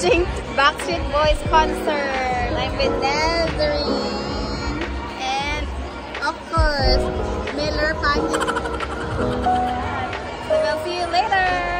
watching Backstreet Boys concert. I'm with Nazarene. And of course, Miller Pagi. So we'll see you later.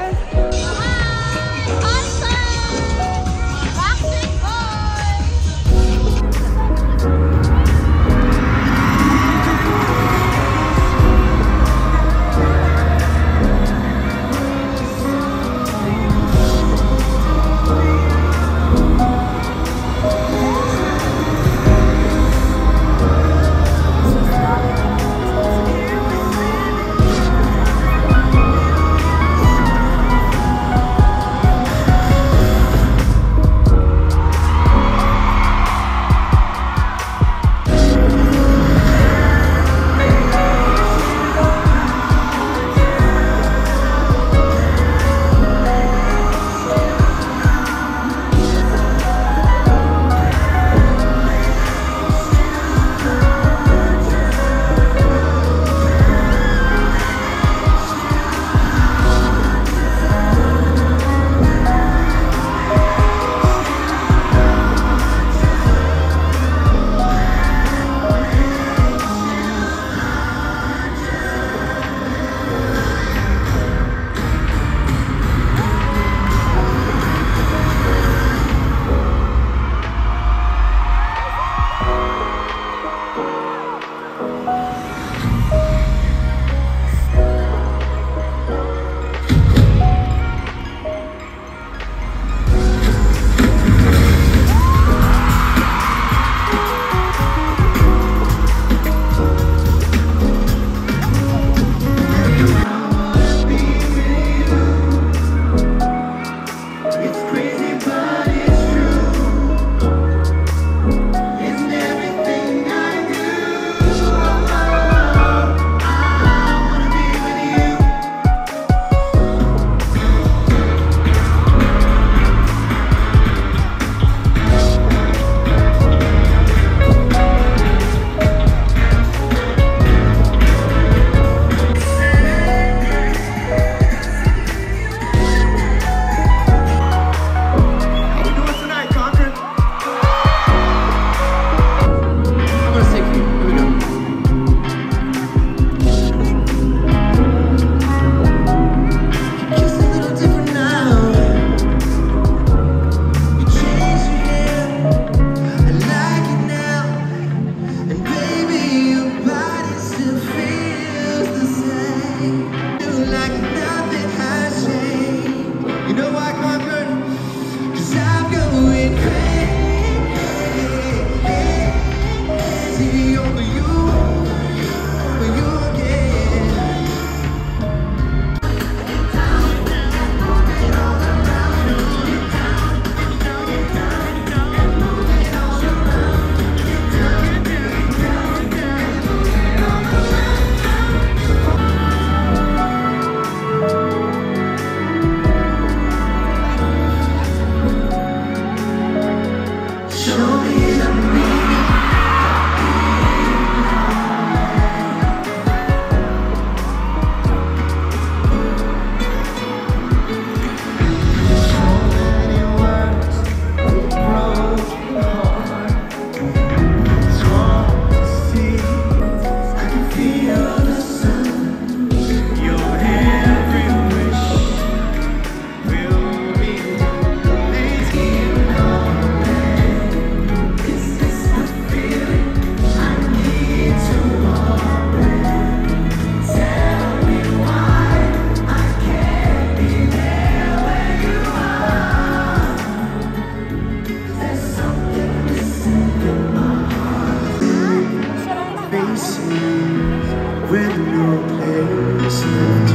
with no place.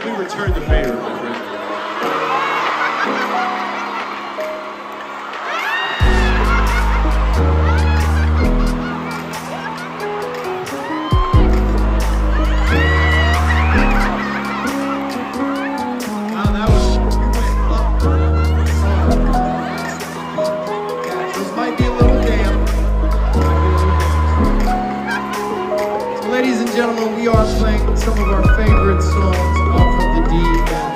glad we returned the favor, ladies and gentlemen, we are playing some of our favorite songs deep.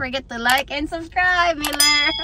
Forget to like and subscribe, Miller.